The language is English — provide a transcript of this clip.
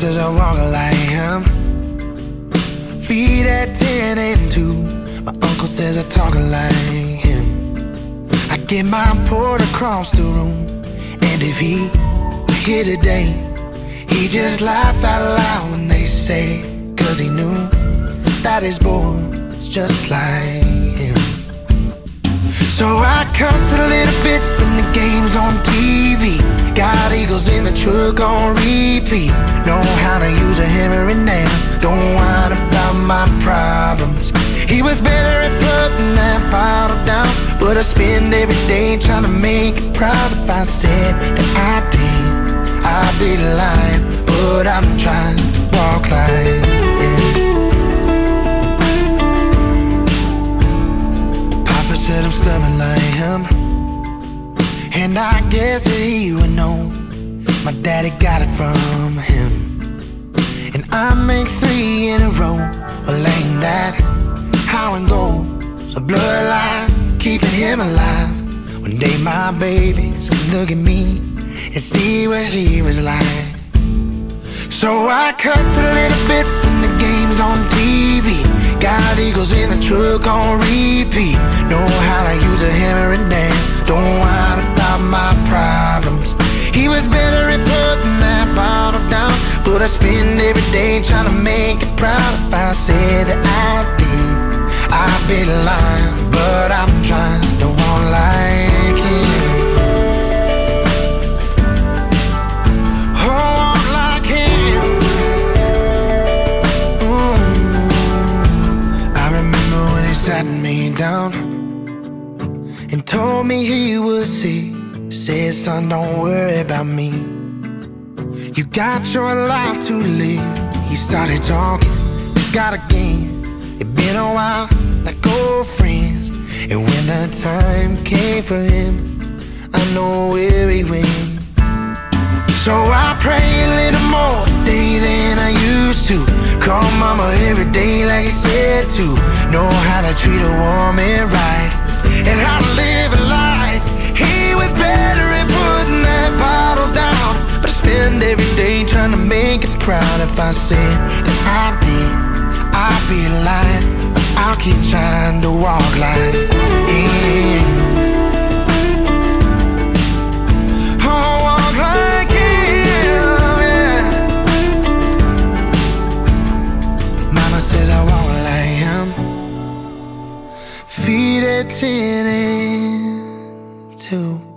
says I walk like him. Feet at 10 and 2. My uncle says I talk like him. I get my poured across the room. And if he were here today, he just laugh out loud when they say, cause he knew that his boy's just like him. So I cuss a little bit on repeat. Know how to use a hammer and nail. Don't whine about my problems. He was better at putting that bottle down. But I spend every day trying to make it proud. If I said that I did, I'd be lying. But I'm trying to walk like him. Papa said I'm stubborn like him. And I guess that he would know My daddy got it from him. And I make three in a row Well ain't that how it goes A bloodline keeping him alive. One day my babies can look at me And see what he was like. So I cuss a little bit when the game's on TV Got eagles in the truck on repeat. Know how to use a hammer and nail. Don't whine day trying to make you proud If I say that I did, I'd be lying But I'm trying to want like him Oh, walk like him Mm. I remember when he sat me down and told me he would see. Said, son, don't worry about me. You got your life to live. He started talking, got a game. It been a while, like old friends. And when the time came for him, I know where he went. So I pray a little more today than I used to. Call mama every day like he said to. Know how to treat a woman right and how to live a life. He was better make it proud. If I said that I did, I'd be lying. But I'll keep trying to walk like yeah. Mama says I walk like him. Feet at ten and two.